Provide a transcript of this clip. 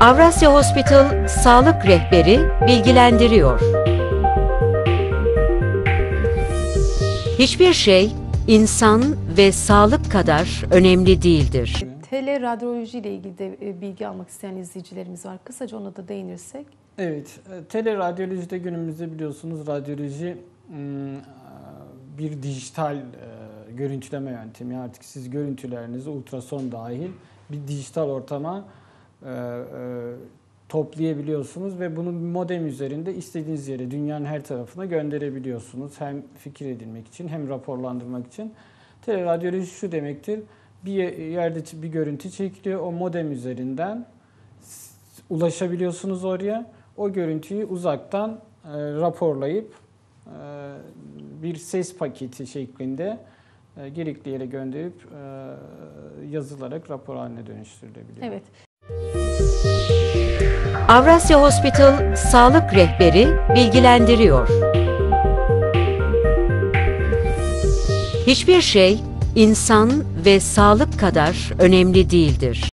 Avrasya Hospital Sağlık Rehberi bilgilendiriyor. Hiçbir şey insan ve sağlık kadar önemli değildir. Teleradyoloji ile ilgili de e, bilgi almak isteyen izleyicilerimiz var. Kısaca ona da değinirsek. Evet, e, teleradyolojide günümüzde biliyorsunuz radyoloji m, e, bir dijital görüntüleme yöntemi. Artık siz görüntülerinizi ultrason dahil bir dijital ortama toplayabiliyorsunuz ve bunu modem üzerinde istediğiniz yere dünyanın her tarafına gönderebiliyorsunuz. Hem fikir edinmek için hem raporlandırmak için. Teleradyoloji şu demektir. Bir yerde bir görüntü çekiliyor. O modem üzerinden ulaşabiliyorsunuz oraya. O görüntüyü uzaktan e, raporlayıp e, bir ses paketi şeklinde e, gerekli yere gönderip e, yazılarak rapor haline dönüştürülebiliyor. Evet. Avrasya Hospital Sağlık Rehberi bilgilendiriyor. Hiçbir şey insan ve sağlık kadar önemli değildir.